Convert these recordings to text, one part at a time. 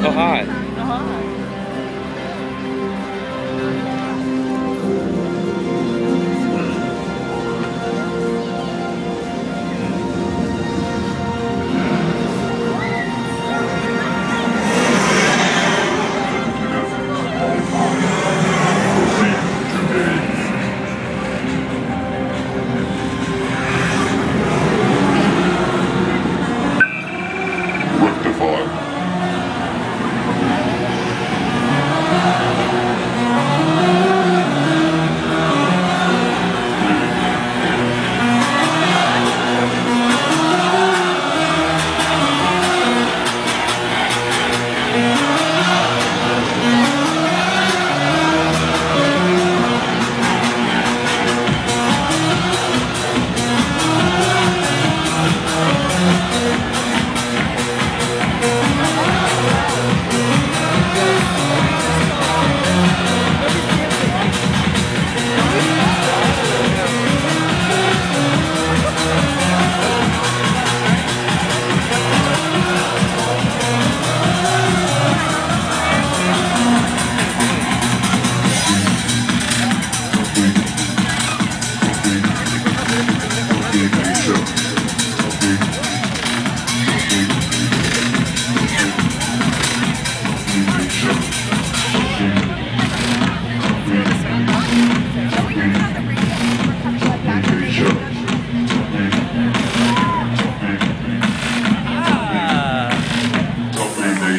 Oh, hi. Oh, hi.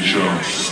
show.